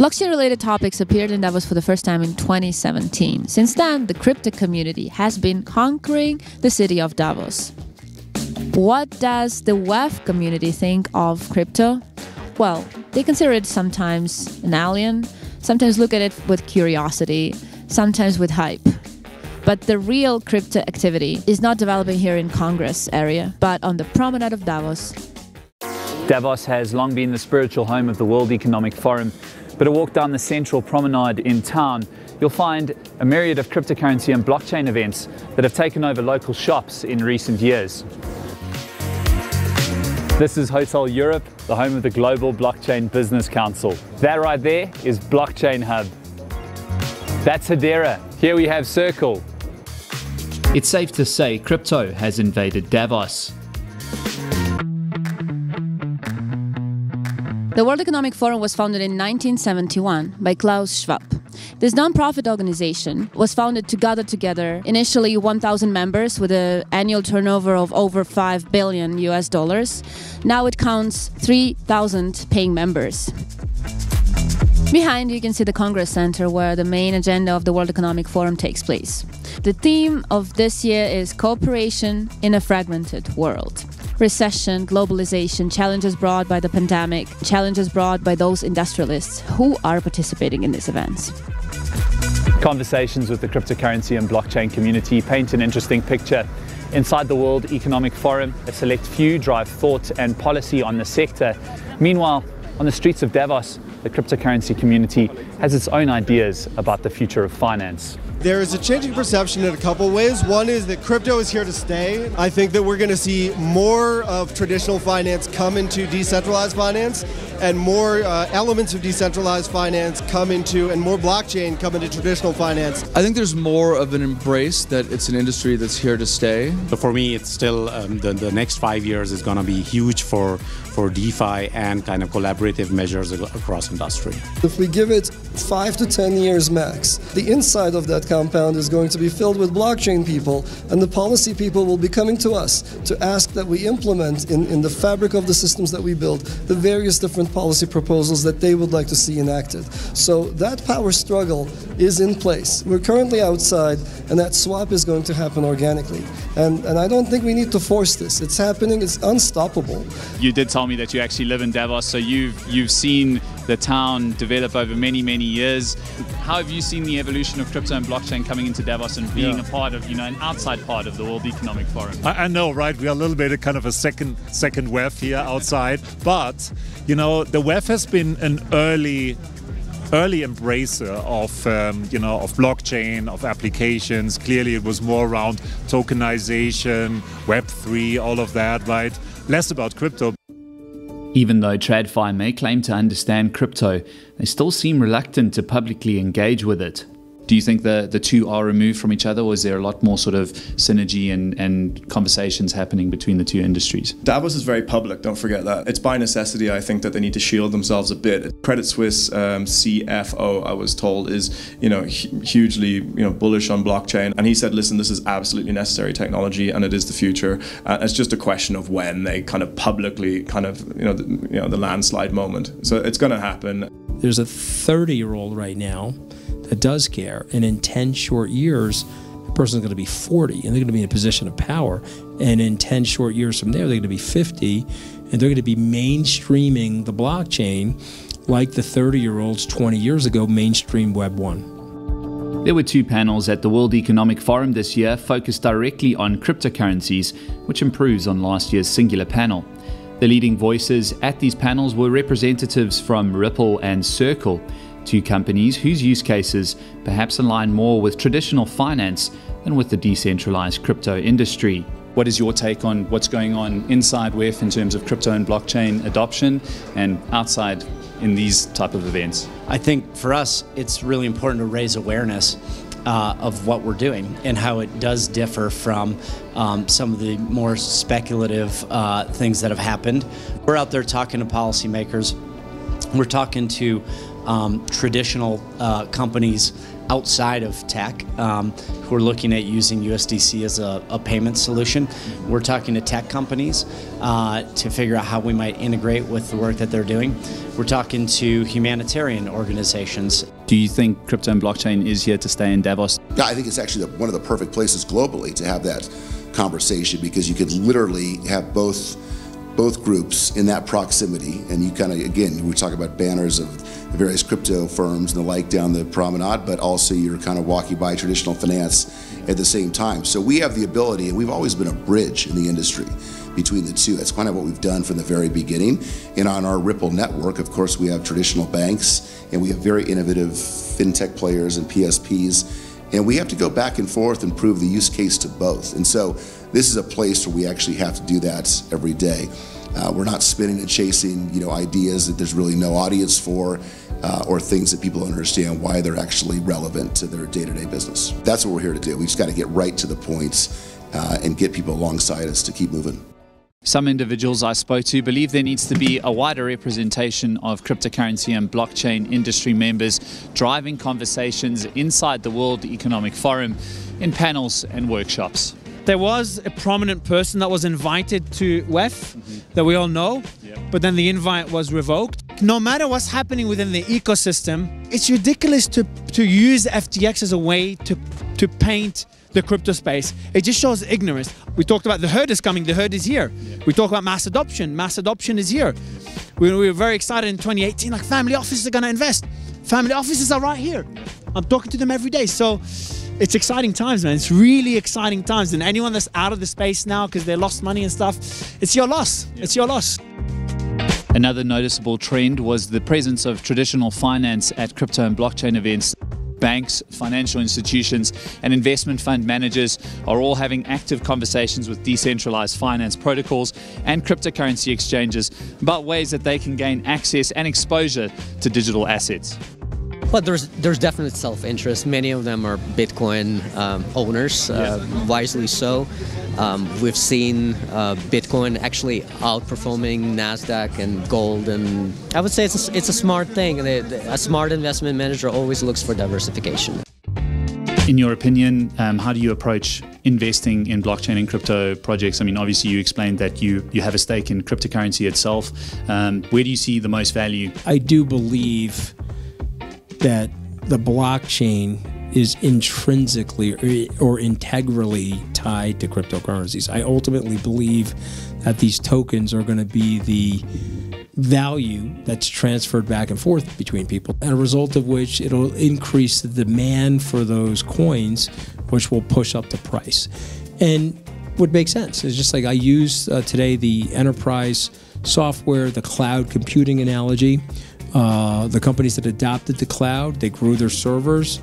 Blockchain related topics appeared in Davos for the first time in 2017. Since then, the crypto community has been conquering the city of Davos. What does the WEF community think of crypto? Well, they consider it sometimes an alien, sometimes look at it with curiosity, sometimes with hype. But the real crypto activity is not developing here in Congress area, but on the promenade of Davos. Davos has long been the spiritual home of the World Economic Forum, but a walk down the central promenade in town, you'll find a myriad of cryptocurrency and blockchain events that have taken over local shops in recent years. This is Hotel Europe, the home of the Global Blockchain Business Council. That right there is Blockchain Hub. That's Hedera. Here we have Circle. It's safe to say crypto has invaded Davos. The World Economic Forum was founded in 1971 by Klaus Schwab. This nonprofit organization was founded to gather together initially 1,000 members with an annual turnover of over 5 billion US dollars. Now it counts 3,000 paying members. Behind you can see the Congress Center where the main agenda of the World Economic Forum takes place. The theme of this year is cooperation in a fragmented world. Recession, globalization, challenges brought by the pandemic, challenges brought by those industrialists who are participating in these events. Conversations with the cryptocurrency and blockchain community paint an interesting picture. Inside the World Economic Forum, a select few drive thought and policy on the sector. Meanwhile, on the streets of Davos, the cryptocurrency community has its own ideas about the future of finance. There is a changing perception in a couple ways. One is that crypto is here to stay. I think that we're going to see more of traditional finance come into decentralized finance and more uh, elements of decentralized finance come into and more blockchain come into traditional finance. I think there's more of an embrace that it's an industry that's here to stay. But for me, it's still um, the, the next five years is going to be huge for for DeFi and kind of collaborative measures across industry. If we give it five to 10 years max, the inside of that compound is going to be filled with blockchain people, and the policy people will be coming to us to ask that we implement in, in the fabric of the systems that we build the various different policy proposals that they would like to see enacted. So that power struggle is in place. We're currently outside, and that swap is going to happen organically. And, and I don't think we need to force this. It's happening, it's unstoppable. You did tell me that you actually live in Davos, so you've you've seen the town develop over many many years. How have you seen the evolution of crypto and blockchain coming into Davos and being yeah. a part of you know an outside part of the World Economic Forum? I, I know, right? We are a little bit of kind of a second second WEF here outside, but you know the WEF has been an early early embracer of um, you know of blockchain of applications clearly it was more around tokenization web3 all of that right less about crypto even though TradFi may claim to understand crypto, they still seem reluctant to publicly engage with it. Do you think the, the two are removed from each other, or is there a lot more sort of synergy and, and conversations happening between the two industries? Davos is very public, don't forget that. It's by necessity, I think, that they need to shield themselves a bit. Credit Suisse um, CFO, I was told, is you know hugely you know bullish on blockchain, and he said, listen, this is absolutely necessary technology, and it is the future. Uh, it's just a question of when they kind of publicly kind of you know the, you know the landslide moment. So it's going to happen. There's a 30 year old right now does care. And in 10 short years, the person's going to be 40 and they're going to be in a position of power. And in 10 short years from there, they're going to be 50 and they're going to be mainstreaming the blockchain like the 30 year olds 20 years ago mainstream Web 1. There were two panels at the World Economic Forum this year focused directly on cryptocurrencies, which improves on last year's singular panel. The leading voices at these panels were representatives from Ripple and Circle, two companies whose use cases perhaps align more with traditional finance than with the decentralized crypto industry. What is your take on what's going on inside WEF in terms of crypto and blockchain adoption and outside in these type of events? I think for us, it's really important to raise awareness uh, of what we're doing and how it does differ from um, some of the more speculative uh, things that have happened. We're out there talking to policymakers. We're talking to um, traditional uh, companies outside of tech um, who are looking at using USDC as a, a payment solution. We're talking to tech companies uh, to figure out how we might integrate with the work that they're doing. We're talking to humanitarian organizations. Do you think crypto and blockchain is here to stay in Davos? Yeah, I think it's actually the, one of the perfect places globally to have that conversation because you could literally have both both groups in that proximity and you kind of again we talk about banners of the various crypto firms and the like down the promenade but also you're kind of walking by traditional finance at the same time. So we have the ability and we've always been a bridge in the industry between the two. That's kind of what we've done from the very beginning. And on our ripple network of course we have traditional banks and we have very innovative fintech players and psps and we have to go back and forth and prove the use case to both. And so this is a place where we actually have to do that every day. Uh, we're not spinning and chasing, you know, ideas that there's really no audience for, uh, or things that people don't understand why they're actually relevant to their day-to-day business. That's what we're here to do. We just got to get right to the points uh, and get people alongside us to keep moving. Some individuals I spoke to believe there needs to be a wider representation of cryptocurrency and blockchain industry members driving conversations inside the World Economic Forum in panels and workshops. There was a prominent person that was invited to WEF mm-hmm. that we all know, yeah. but then the invite was revoked. No matter what's happening within the ecosystem, it's ridiculous to, to use FTX as a way to, to paint the crypto space. It just shows ignorance. We talked about the herd is coming, the herd is here. Yeah. We talk about mass adoption, mass adoption is here. We, we were very excited in 2018, like family offices are going to invest. Family offices are right here. I'm talking to them every day. So it's exciting times, man. It's really exciting times. And anyone that's out of the space now because they lost money and stuff, it's your loss. Yeah. It's your loss. Another noticeable trend was the presence of traditional finance at crypto and blockchain events banks, financial institutions, and investment fund managers are all having active conversations with decentralized finance protocols and cryptocurrency exchanges about ways that they can gain access and exposure to digital assets. But there's there's definite self-interest. Many of them are Bitcoin um, owners, uh, yeah. wisely so. Um, we've seen uh, Bitcoin actually outperforming Nasdaq and gold, and I would say it's a, it's a smart thing. A smart investment manager always looks for diversification. In your opinion, um, how do you approach investing in blockchain and crypto projects? I mean, obviously, you explained that you you have a stake in cryptocurrency itself. Um, where do you see the most value? I do believe that the blockchain is intrinsically or, integrally tied to cryptocurrencies. I ultimately believe that these tokens are going to be the value that's transferred back and forth between people, and a result of which it'll increase the demand for those coins, which will push up the price. And what makes sense is just like I use uh, today the enterprise software, the cloud computing analogy. Uh, the companies that adopted the cloud, they grew their servers,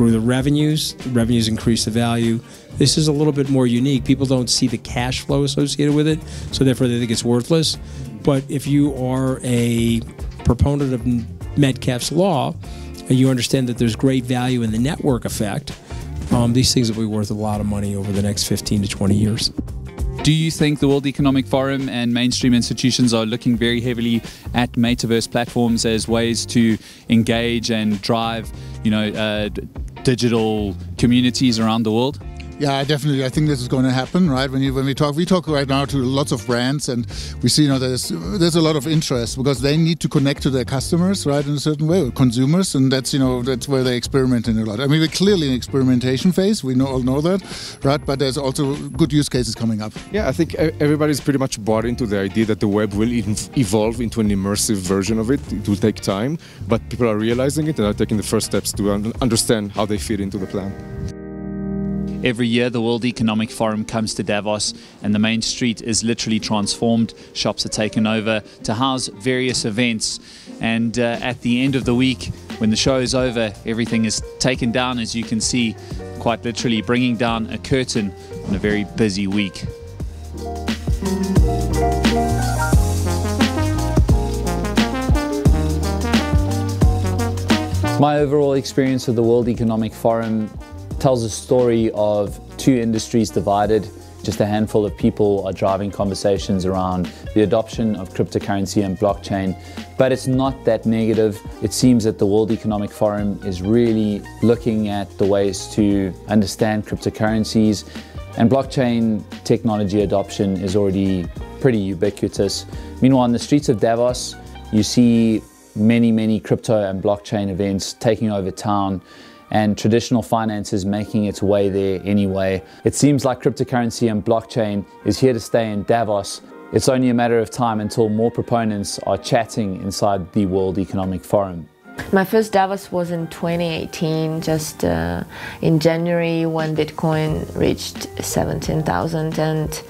grew the revenues. The revenues increased the value. This is a little bit more unique. People don't see the cash flow associated with it, so therefore they think it's worthless. But if you are a proponent of Metcalfe's law and you understand that there's great value in the network effect, um, these things will be worth a lot of money over the next 15 to 20 years. Do you think the World Economic Forum and mainstream institutions are looking very heavily at metaverse platforms as ways to engage and drive, you know, uh, digital communities around the world? Yeah, definitely. I think this is going to happen, right? When you when we talk, we talk right now to lots of brands, and we see, you know, there's there's a lot of interest because they need to connect to their customers, right, in a certain way, consumers, and that's you know that's where they experiment in a lot. I mean, we're clearly in experimentation phase. We know, all know that, right? But there's also good use cases coming up. Yeah, I think everybody's pretty much bought into the idea that the web will evolve into an immersive version of it. It will take time, but people are realizing it and are taking the first steps to understand how they fit into the plan. Every year, the World Economic Forum comes to Davos, and the main street is literally transformed. Shops are taken over to house various events. And uh, at the end of the week, when the show is over, everything is taken down, as you can see, quite literally bringing down a curtain on a very busy week. My overall experience with the World Economic Forum tells a story of two industries divided Just a handful of people are driving conversations around the adoption of cryptocurrency and blockchain, but it's not that negative. It seems that the World Economic Forum is really looking at the ways to understand cryptocurrencies, and blockchain technology adoption is already pretty ubiquitous. Meanwhile, in the streets of Davos, you see many, many crypto and blockchain events taking over town and traditional finance is making its way there anyway. It seems like cryptocurrency and blockchain is here to stay in Davos. It's only a matter of time until more proponents are chatting inside the World Economic Forum. My first Davos was in 2018, just uh, in January when Bitcoin reached 17,000 and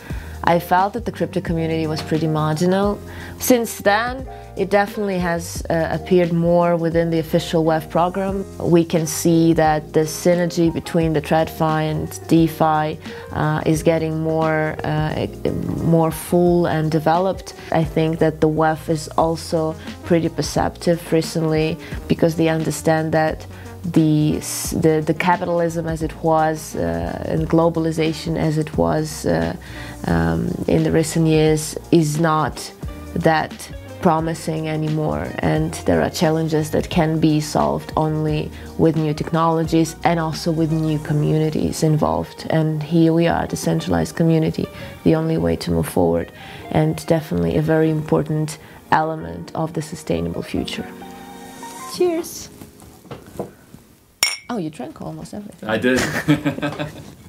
I felt that the crypto community was pretty marginal. Since then, it definitely has uh, appeared more within the official WEF program. We can see that the synergy between the TradFi and DeFi uh, is getting more, uh, more full and developed. I think that the WEF is also pretty perceptive recently because they understand that the, the, the capitalism as it was uh, and globalization as it was uh, um, in the recent years is not that promising anymore and there are challenges that can be solved only with new technologies and also with new communities involved and here we are the decentralized community the only way to move forward and definitely a very important element of the sustainable future cheers Oh, you drank almost everything. I did.